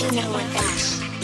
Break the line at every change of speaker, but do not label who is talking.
You know what that is.